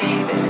believe in.